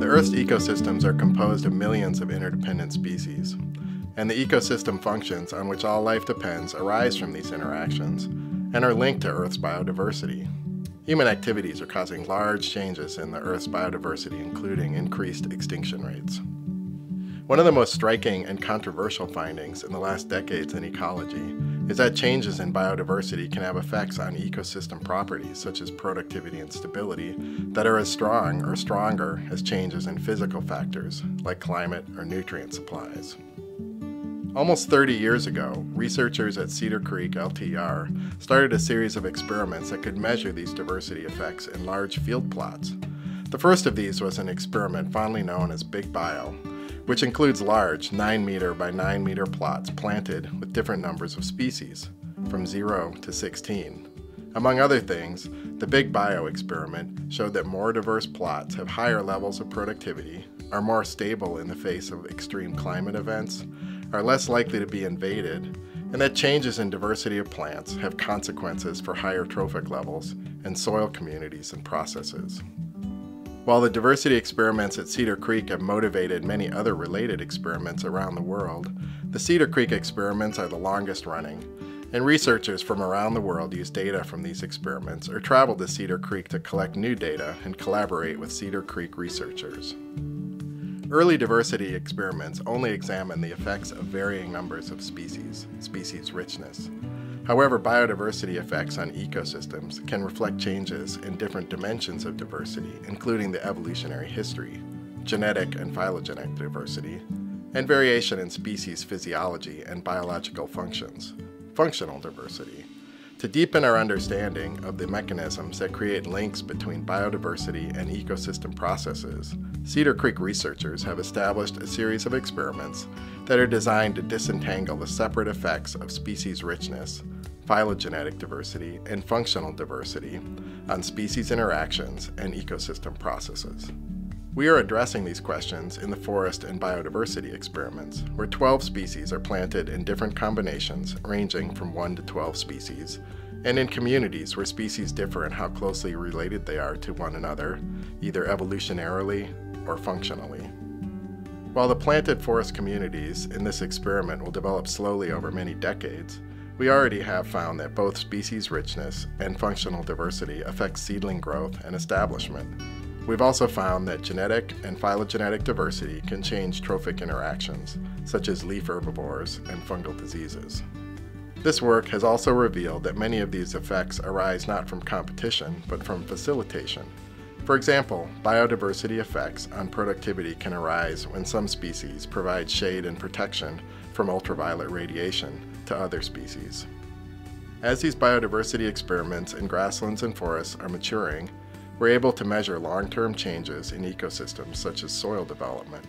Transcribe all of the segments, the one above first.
The Earth's ecosystems are composed of millions of interdependent species, and the ecosystem functions on which all life depends arise from these interactions and are linked to Earth's biodiversity. Human activities are causing large changes in the Earth's biodiversity, including increased extinction rates. One of the most striking and controversial findings in the last decades in ecology is that changes in biodiversity can have effects on ecosystem properties such as productivity and stability that are as strong or stronger as changes in physical factors like climate or nutrient supplies. Almost 30 years ago, researchers at Cedar Creek LTER started a series of experiments that could measure these diversity effects in large field plots. The first of these was an experiment fondly known as Big Bio, which includes large 9 meter by 9 meter plots planted with different numbers of species, from 0 to 16. Among other things, the Big Bio experiment showed that more diverse plots have higher levels of productivity, are more stable in the face of extreme climate events, are less likely to be invaded, and that changes in diversity of plants have consequences for higher trophic levels and soil communities and processes. While the diversity experiments at Cedar Creek have motivated many other related experiments around the world, the Cedar Creek experiments are the longest running, and researchers from around the world use data from these experiments or travel to Cedar Creek to collect new data and collaborate with Cedar Creek researchers. Early diversity experiments only examine the effects of varying numbers of species, species richness, However, biodiversity effects on ecosystems can reflect changes in different dimensions of diversity, including the evolutionary history, genetic and phylogenetic diversity, and variation in species physiology and biological functions, functional diversity. To deepen our understanding of the mechanisms that create links between biodiversity and ecosystem processes, Cedar Creek researchers have established a series of experiments that are designed to disentangle the separate effects of species richness phylogenetic diversity, and functional diversity on species interactions and ecosystem processes. We are addressing these questions in the forest and biodiversity experiments, where 12 species are planted in different combinations ranging from 1 to 12 species, and in communities where species differ in how closely related they are to one another, either evolutionarily or functionally. While the planted forest communities in this experiment will develop slowly over many decades, we already have found that both species richness and functional diversity affect seedling growth and establishment. We've also found that genetic and phylogenetic diversity can change trophic interactions, such as leaf herbivores and fungal diseases. This work has also revealed that many of these effects arise not from competition, but from facilitation. For example, biodiversity effects on productivity can arise when some species provide shade and protection from ultraviolet radiation, to other species. As these biodiversity experiments in grasslands and forests are maturing, we're able to measure long-term changes in ecosystems such as soil development.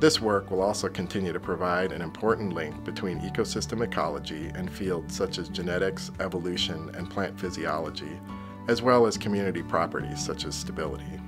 This work will also continue to provide an important link between ecosystem ecology and fields such as genetics, evolution, and plant physiology, as well as community properties such as stability.